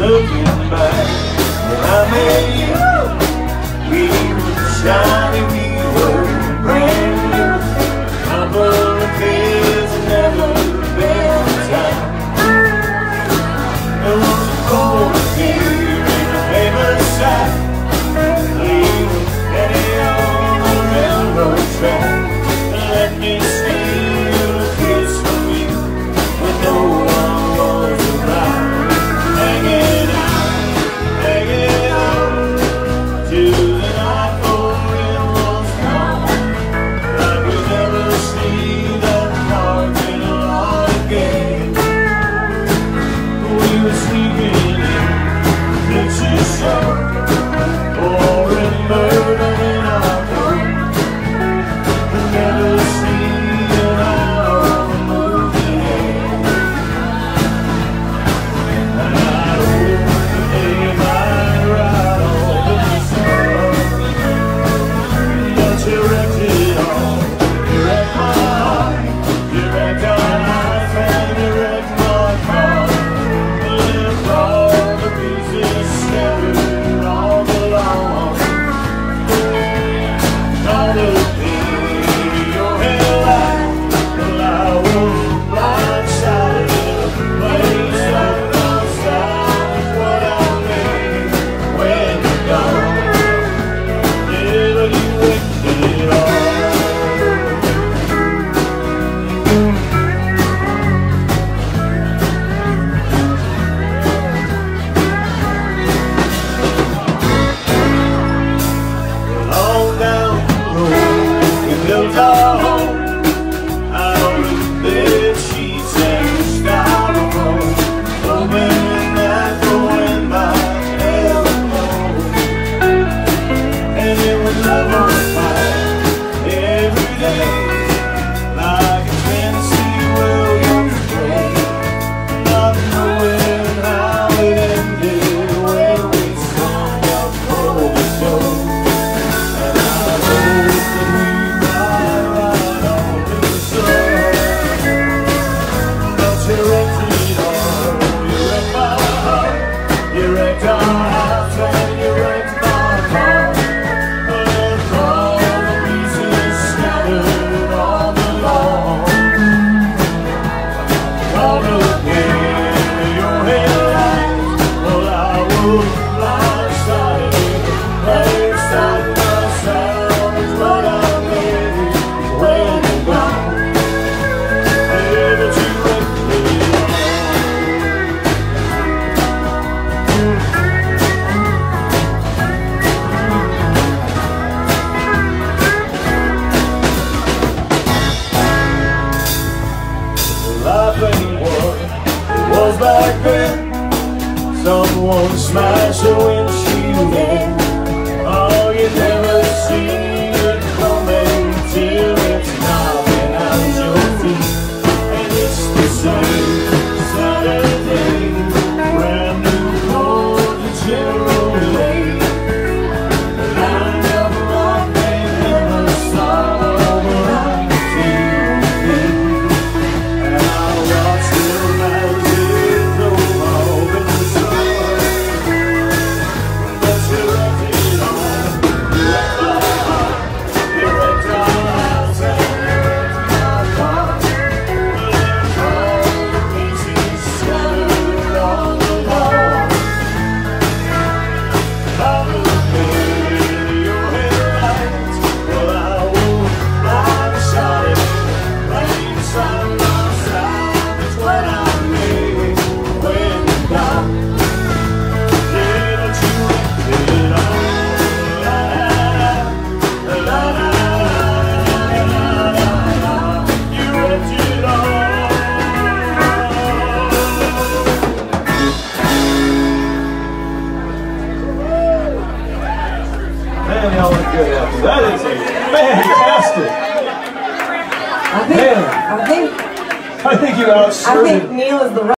looking back when I met you, we were shining. we were brand new. smash it. good. That is fantastic. I think, Man. I think, I think you outskirted. I think Neil is the right.